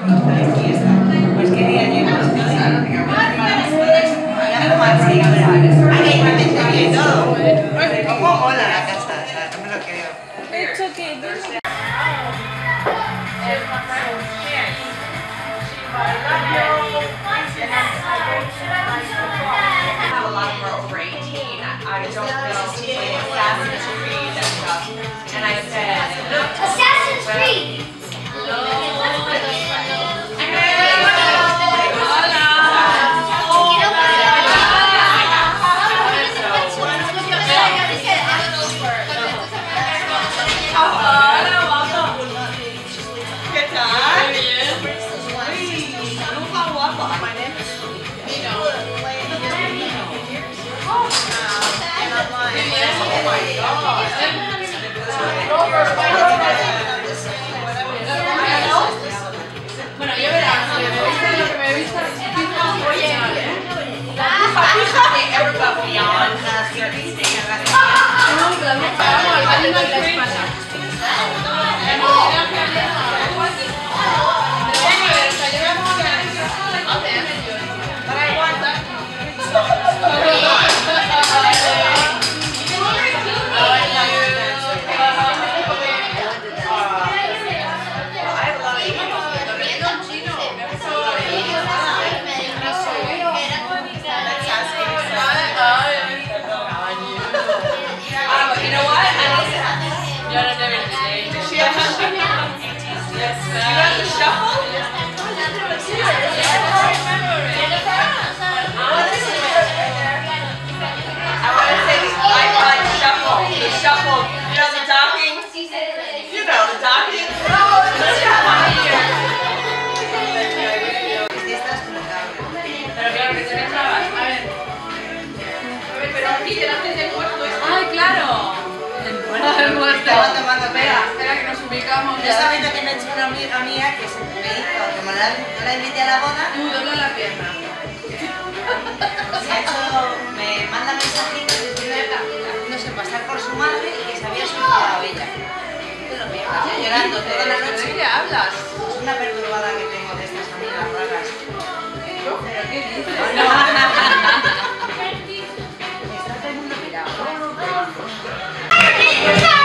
Thank you. estamos ya. Justamente también he hecho una amiga mía que me dijo que me la, yo la invité a la boda. Tú dobla la pierna. Se ha hecho, me manda mensajitos diciendo no pasar por su madre y que se había suicidado ella. Llorando toda la noche. ¿De qué hablas? Es una perturbada que tengo de estas amigas raras. ¿Pero qué dices? No. Está.